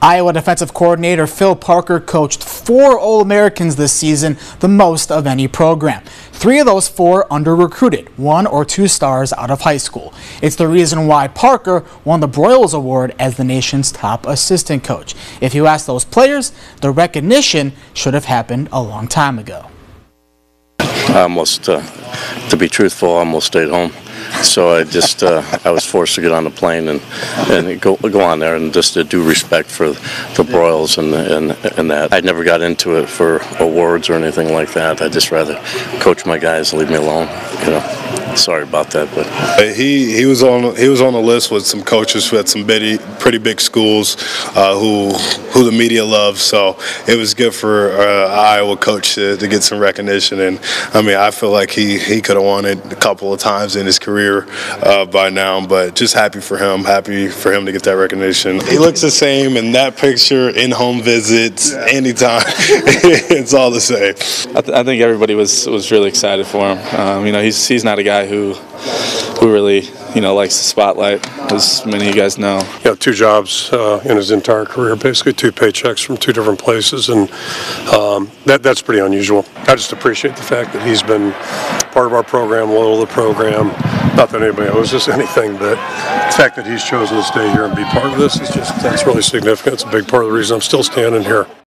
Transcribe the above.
Iowa defensive coordinator Phil Parker coached four All Americans this season, the most of any program. Three of those four under recruited, one or two stars out of high school. It's the reason why Parker won the Broyles Award as the nation's top assistant coach. If you ask those players, the recognition should have happened a long time ago. I almost, uh, to be truthful, I almost stayed home. So I just, uh, I was forced to get on the plane and, and go, go on there and just to do respect for the Broyles and, and, and that. I never got into it for awards or anything like that. I just rather coach my guys and leave me alone, you know. Sorry about that, but he he was on he was on a list with some coaches who had some pretty pretty big schools uh, who who the media loves. So it was good for uh, Iowa coach to, to, get some recognition. And I mean, I feel like he he could have won it a couple of times in his career uh, by now. But just happy for him. Happy for him to get that recognition. He looks the same in that picture, in home visits, anytime. it's all the same. I, th- I, think everybody was was really excited for him. Um, you know, he's he's not a guy who who really you know likes the spotlight, as many of you guys know. Know, two jobs uh, in his entire career, basically two paychecks from two different places, and um, that that's pretty unusual. I just appreciate the fact that he's been part of our program, loyal to the program. Not that anybody owes us anything, but the fact that he's chosen to stay here and be part of this is just that's really significant. It's a big part of the reason I'm still standing here.